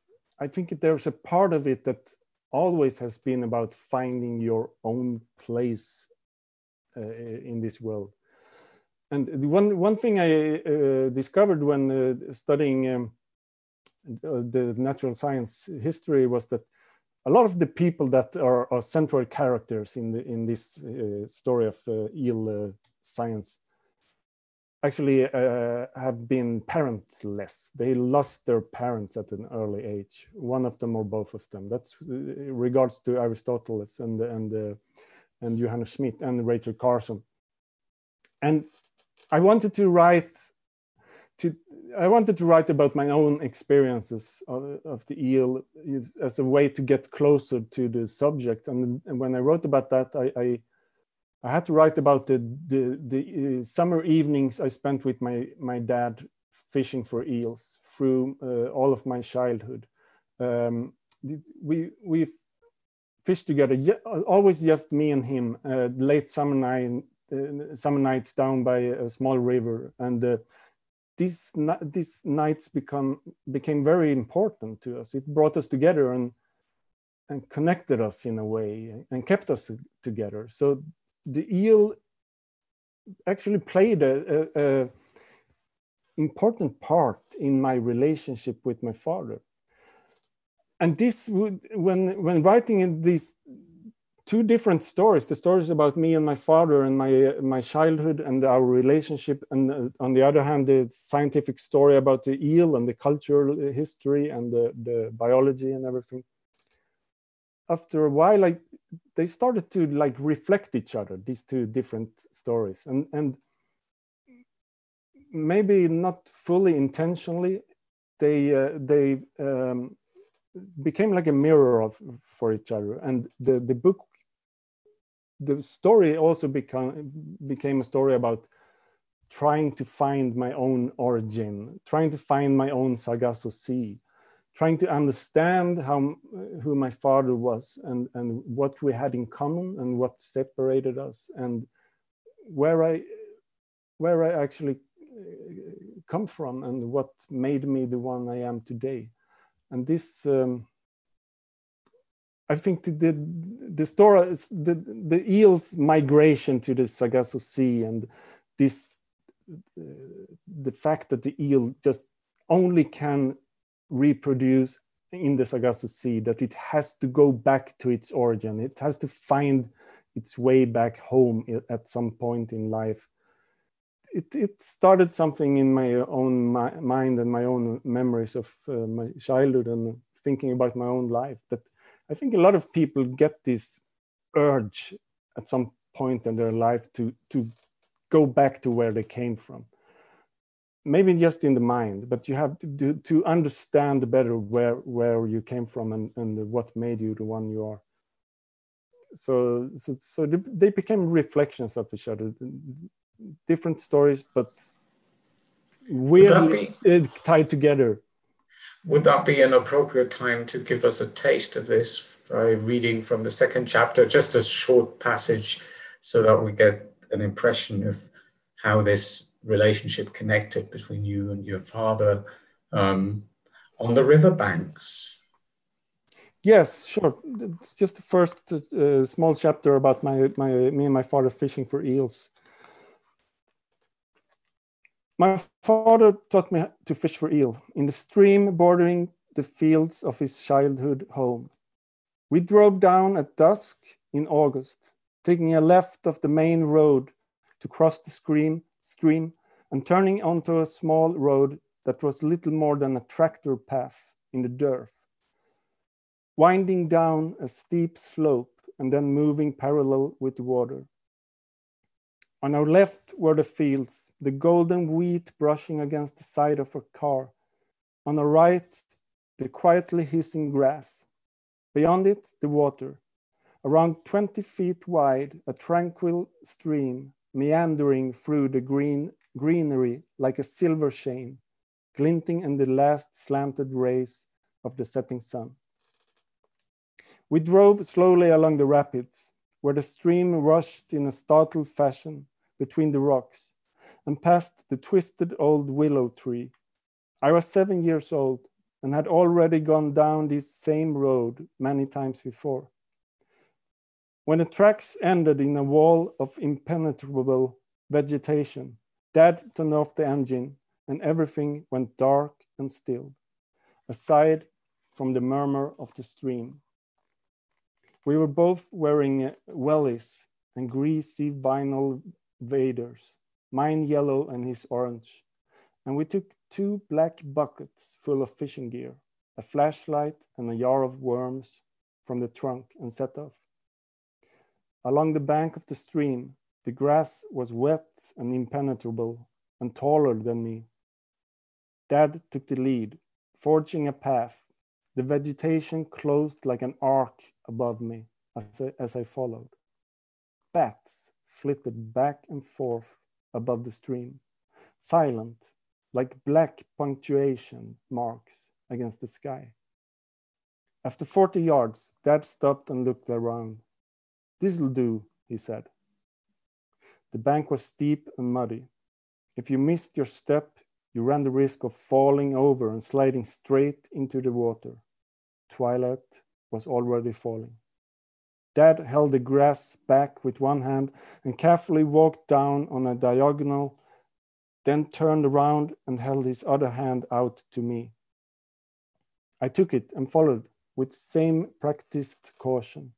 I think there's a part of it that always has been about finding your own place uh, in this world. And one, one thing I uh, discovered when uh, studying um, the natural science history was that a lot of the people that are, are central characters in, the, in this uh, story of uh, eel uh, science actually uh, have been parentless. They lost their parents at an early age, one of them or both of them. That's uh, regards to Aristotle and and uh, and Johannes Schmidt and Rachel Carson. And I wanted to write to I wanted to write about my own experiences of, of the eel as a way to get closer to the subject. And, and when I wrote about that, I, I I had to write about the the, the uh, summer evenings I spent with my my dad fishing for eels through uh, all of my childhood. Um, we we fished together, always just me and him. Uh, late summer night, uh, summer nights down by a small river, and uh, these these nights become became very important to us. It brought us together and and connected us in a way and kept us together. So the eel actually played a, a, a, important part in my relationship with my father. And this would, when when writing in these two different stories, the stories about me and my father and my my childhood and our relationship, and uh, on the other hand, the scientific story about the eel and the cultural history and the, the biology and everything. After a while like they started to like reflect each other these two different stories. And and maybe not fully intentionally they uh, they um, became like a mirror of for each other. And the the book, the story also become became a story about trying to find my own origin, trying to find my own Sargasso Sea, trying to understand how who my father was and and what we had in common and what separated us and where I where I actually uh, come from and what made me the one I am today. And this, um, I think the, the, the story, the, the eel's migration to the Sargasso Sea and this, uh, the fact that the eel just only can reproduce in the Sargasso Sea, that it has to go back to its origin. It has to find its way back home at some point in life it, it started something in my own mi mind and my own memories of uh, my childhood and thinking about my own life that i think a lot of people get this urge at some point in their life to to go back to where they came from. Maybe just in the mind but you have to do, to understand better where where you came from and, and what made you the one you are. So so, so they became reflections of each other. Different stories, but weirdly tied together. Would that be an appropriate time to give us a taste of this by reading from the second chapter, just a short passage, so that we get an impression of how this relationship connected between you and your father um, on the riverbanks? Yes, sure. It's just the first uh, small chapter about my, my me and my father fishing for eels. My father taught me to fish for eel in the stream bordering the fields of his childhood home. We drove down at dusk in August, taking a left of the main road to cross the stream, stream and turning onto a small road that was little more than a tractor path in the dirt, winding down a steep slope and then moving parallel with the water. On our left were the fields, the golden wheat brushing against the side of a car. On our right, the quietly hissing grass. Beyond it, the water. Around 20 feet wide, a tranquil stream meandering through the green greenery like a silver chain, glinting in the last slanted rays of the setting sun. We drove slowly along the rapids, where the stream rushed in a startled fashion between the rocks and past the twisted old willow tree. I was seven years old and had already gone down this same road many times before. When the tracks ended in a wall of impenetrable vegetation, Dad turned off the engine and everything went dark and still, aside from the murmur of the stream. We were both wearing wellies and greasy vinyl vaders, mine yellow and his orange. And we took two black buckets full of fishing gear, a flashlight and a jar of worms from the trunk and set off. Along the bank of the stream, the grass was wet and impenetrable and taller than me. Dad took the lead, forging a path the vegetation closed like an arc above me as I, as I followed. Bats flitted back and forth above the stream, silent, like black punctuation marks against the sky. After 40 yards, Dad stopped and looked around. This'll do, he said. The bank was steep and muddy. If you missed your step, you ran the risk of falling over and sliding straight into the water. Twilight was already falling. Dad held the grass back with one hand and carefully walked down on a diagonal, then turned around and held his other hand out to me. I took it and followed with same practiced caution.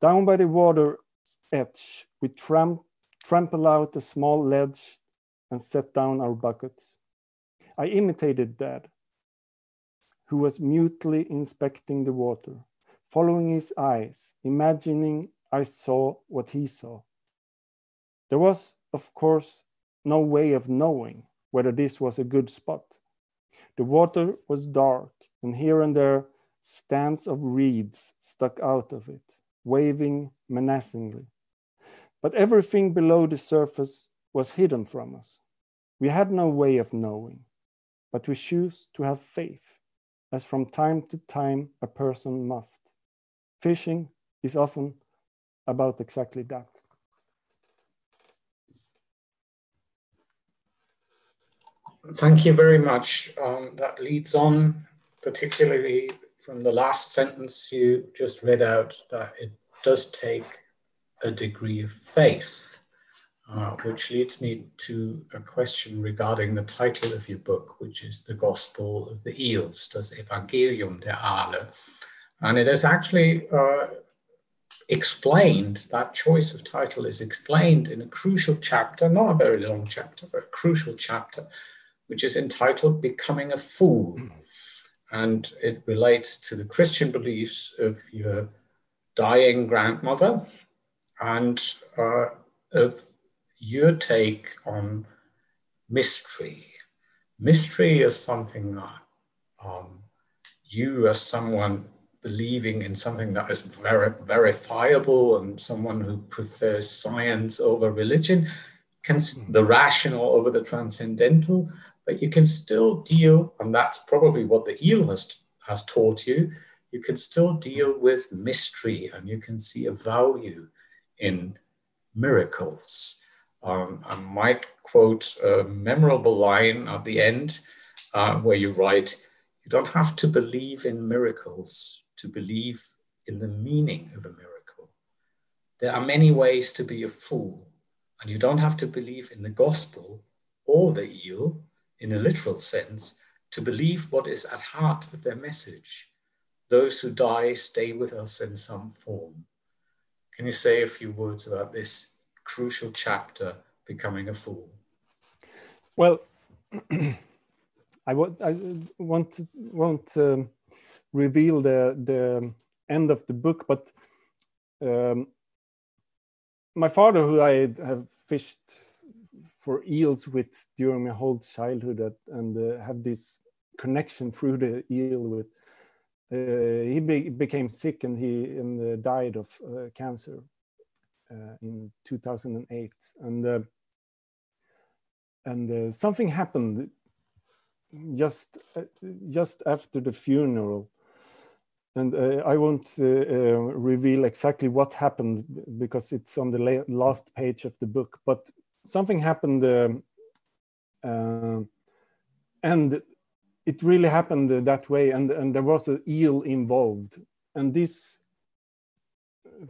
Down by the water's edge, we tramp, trampled out a small ledge and set down our buckets. I imitated Dad, who was mutely inspecting the water following his eyes, imagining I saw what he saw. There was, of course, no way of knowing whether this was a good spot. The water was dark and here and there stands of reeds stuck out of it, waving menacingly. But everything below the surface was hidden from us. We had no way of knowing, but we choose to have faith, as from time to time a person must. Fishing is often about exactly that. Thank you very much. Um, that leads on, particularly from the last sentence you just read out, that it does take a degree of faith, uh, which leads me to a question regarding the title of your book, which is The Gospel of the Eels, das Evangelium der Aale. And it is actually uh, explained, that choice of title is explained in a crucial chapter, not a very long chapter, but a crucial chapter, which is entitled Becoming a Fool. And it relates to the Christian beliefs of your dying grandmother and uh, of your take on mystery. Mystery is something that um, you, as someone believing in something that is ver- verifiable and someone who prefers science over religion, can the rational over the transcendental, but you can still deal, and that's probably what the eel has, has taught you. You can still deal with mystery and you can see a value in miracles. Um, I might quote a memorable line at the end uh, where you write, You don't have to believe in miracles to believe in the meaning of a miracle. There are many ways to be a fool, and you don't have to believe in the gospel or the eel in a literal sense to believe what is at heart of their message. Those who die stay with us in some form. Can you say a few words about this crucial chapter, Becoming a Fool? Well, I, want, I won't, won't um, reveal the, the end of the book, but um, my father, who I have fished for eels with during my whole childhood and uh, have this connection through the eel with, uh, he be became sick and he and, uh, died of uh, cancer in 2008. And uh, and something happened just just after the funeral and uh, I won't uh, uh, reveal exactly what happened because it's on the last page of the book, but something happened um, uh, and it really happened that way and, and there was an eel involved. And this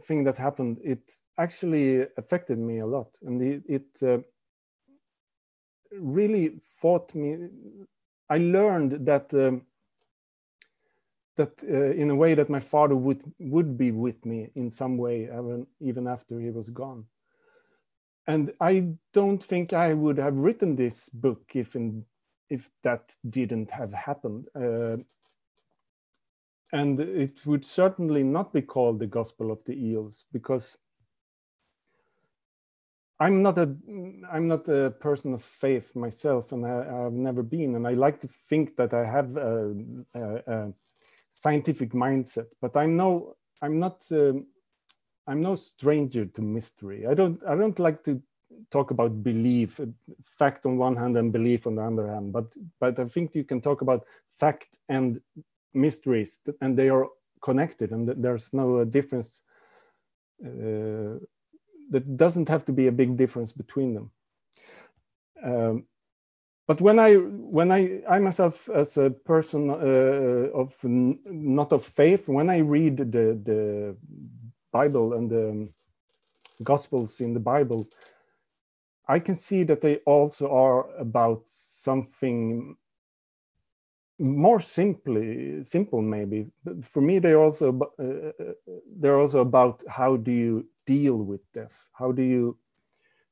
thing that happened, it actually affected me a lot. And it, it uh, really fought me. I learned that um, that uh, in a way that my father would would be with me in some way even even after he was gone and i don't think i would have written this book if in, if that didn't have happened uh, and it would certainly not be called the gospel of the eels because i'm not a i'm not a person of faith myself and I, have never been and i like to think that i have a, a, a scientific mindset, but I'm no, I'm not, um, I'm no stranger to mystery. I don't, I don't like to talk about belief, fact on one hand and belief on the other hand, but, but I think you can talk about fact and mysteries, and they are connected, and there's no difference. Uh, that doesn't have to be a big difference between them. Um, but when I when I I myself as a person uh, of not of faith, when I read the the Bible and the Gospels in the Bible, I can see that they also are about something more simply simple maybe for me they're also uh, they're also about how do you deal with death? How do you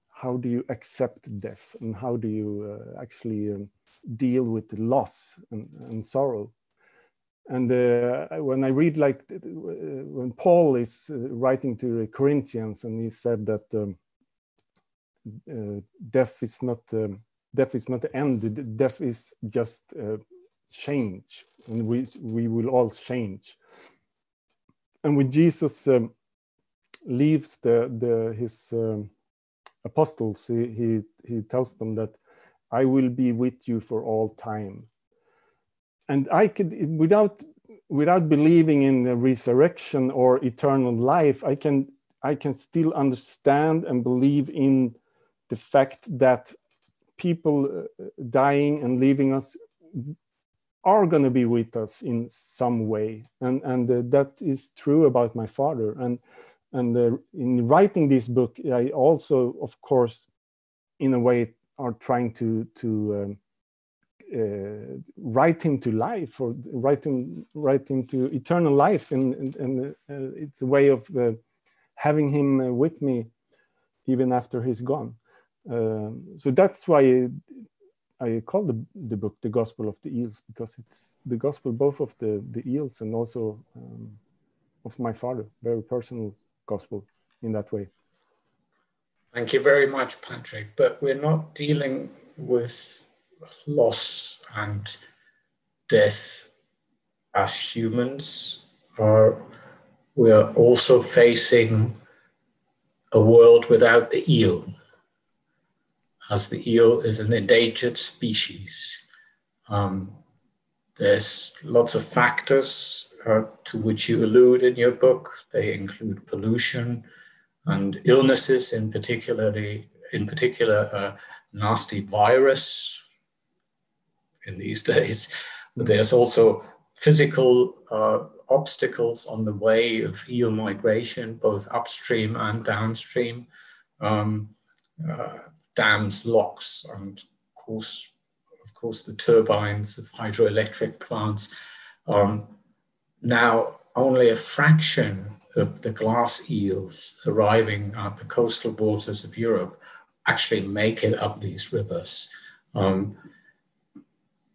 how do you accept death? And how do you uh, actually um, deal with loss and, and sorrow? And uh, when i read like uh, when paul is uh, writing to the corinthians and he said that um, uh, death is not um, death is not the end death is just change. And we, we will all change. And with Jesus um, leaves the, the, his um, apostles, he, he, he tells them that I will be with you for all time. And I could, without, without believing in the resurrection or eternal life, I can, I can still understand and believe in the fact that people uh, dying and leaving us are going to be with us in some way and and uh, that is true about my father and and in writing this book i also of course in a way are trying to to um, uh, write him to life or write him write him to eternal life. And and, and uh, it's a way of uh, having him uh, with me even after he's gone. Um, so that's why I call the, the book the Gospel of the Eels because it's the gospel both of the, the eels and also um, of my father, very personal gospel in that way. Thank you very much, Patrik. But we're not dealing with loss and death as humans. Or we are also facing a world without the eel as the eel is an endangered species. Um, there's lots of factors uh, to which you allude in your book. They include pollution and illnesses, in particularly in particular a nasty virus in these days. But there's also physical uh, obstacles on the way of eel migration, both upstream and downstream. Um, uh, dams, locks, and of course, of course, the turbines of hydroelectric plants. Um, now, only a fraction of the glass eels arriving at the coastal waters of Europe actually make it up these rivers. Um,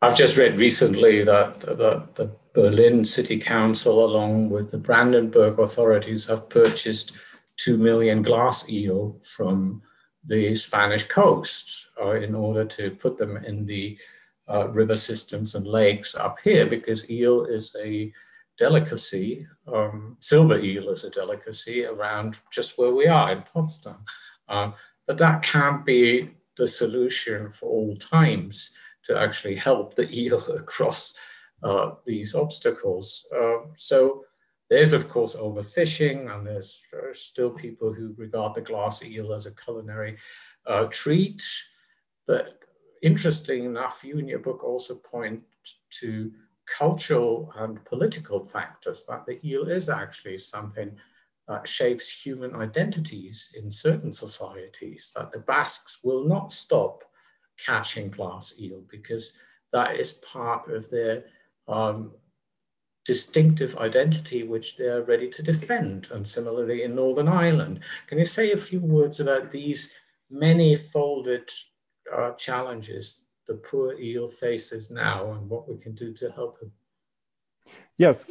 I've just read recently that, that the Berlin City Council, along with the Brandenburg authorities, have purchased 2 million glass eel from the Spanish coast uh, in order to put them in the uh, river systems and lakes up here because eel is a delicacy, um, silver eel is a delicacy around just where we are in Potsdam. Um, but that can't be the solution for all times to actually help the eel across uh, these obstacles. Uh, so there's, of course, overfishing, and there's still people who regard the glass eel as a culinary uh, treat. But interesting enough, you in your book also point to cultural and political factors that the eel is actually something that shapes human identities in certain societies, that the Basques will not stop catching glass eel because that is part of their um, distinctive identity which they're ready to defend. And similarly in Northern Ireland. Can you say a few words about these many folded uh, challenges the poor eel faces now and what we can do to help him? Yes.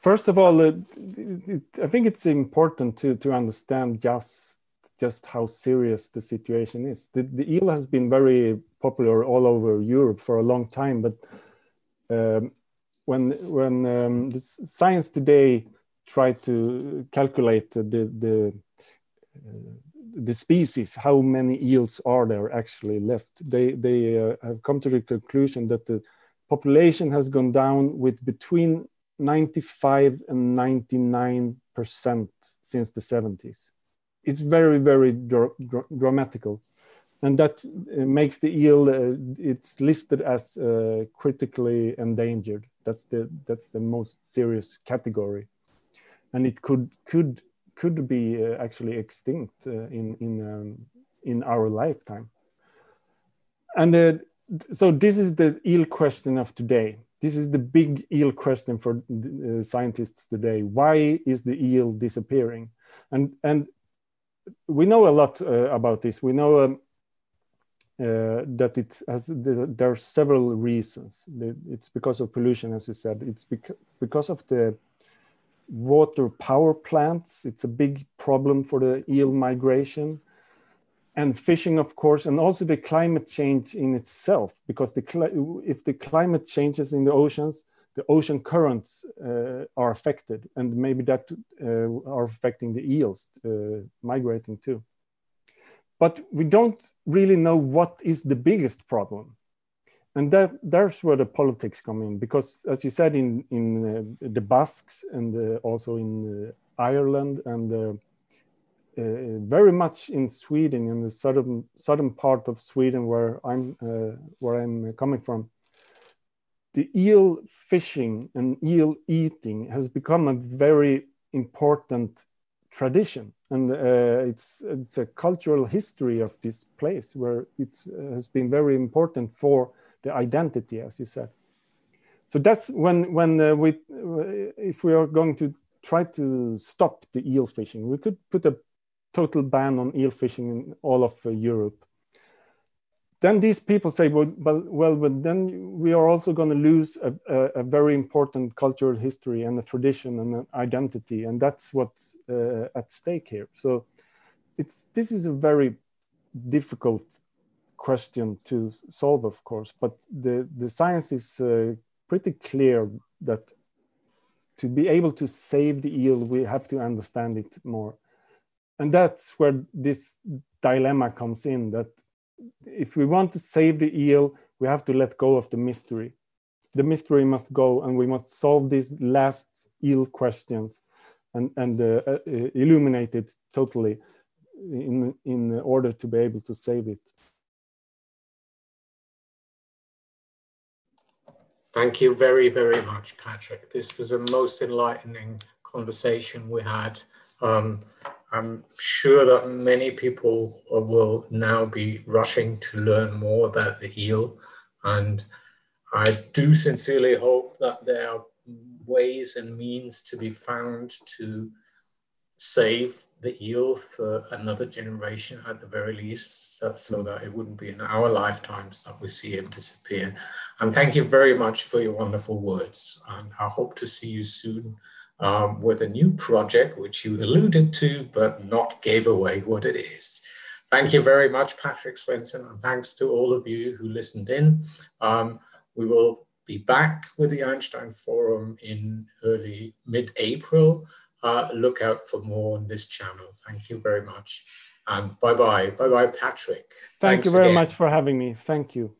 First of all, uh, it, I think it's important to, to understand just just how serious the situation is. The, the eel has been very popular all over Europe for a long time, but um, when when um, the science today tried to calculate the the uh, the species, how many eels are there actually left? They they uh, have come to the conclusion that the population has gone down with between 95 and 99 percent since the 70s. It's very very dr dr dramatical and that uh, makes the eel uh, it's listed as uh, critically endangered that's the that's the most serious category and it could could could be uh, actually extinct uh, in in um, in our lifetime. And uh, so this is the eel question of today. This is the big eel question for scientists today. Why is the eel disappearing? And and we know a lot about this. We know um, uh, that it has there are several reasons. It's because of pollution as you said. It's because of the water power plants. It's a big problem for the eel migration. And fishing, of course, and also the climate change in itself, because the if the climate changes in the oceans, the ocean currents uh, are affected, and maybe that uh, are affecting the eels uh, migrating too. But we don't really know what is the biggest problem, and that there's where the politics come in, because as you said in in uh, the Basques and uh, also in uh, Ireland and uh, very much in Sweden, in the southern southern part of Sweden, where I'm uh, where I'm coming from, the eel fishing and eel eating has become a very important tradition, and uh, it's it's a cultural history of this place where it has been very important for the identity, as you said. So that's when when uh, we if we are going to try to stop the eel fishing, we could put a total ban on eel fishing in all of uh, Europe. Then these people say, well, but, well, but then we are also going to lose a, a, a, very important cultural history and a tradition and an identity, and that's what's uh, at stake here. So, it's this is a very difficult question to solve, of course, but the the science is uh, pretty clear that to be able to save the eel, we have to understand it more and that's where this dilemma comes in that if we want to save the eel we have to let go of the mystery the mystery must go and we must solve these last eel questions and, and uh, uh, illuminate it totally in, in order to be able to save it. Thank you very, very much, Patrik. This was a most enlightening conversation we had. Um, I'm sure that many people will now be rushing to learn more about the eel. And I do sincerely hope that there are ways and means to be found to save the eel for another generation at the very least, so, so, that it wouldn't be in our lifetimes that we see him disappear. And thank you very much for your wonderful words. And I hope to see you soon um, with a new project, which you alluded to, but not gave away what it is. Thank you very much, Patrik Svensson, and thanks to all of you who listened in. Um, we will be back with the Einstein Forum in early mid-April. Uh, look out for more on this channel. Thank you very much. And bye-bye. Bye-bye, Patrik. Thank Thanks you very again. much for having me. Thank you.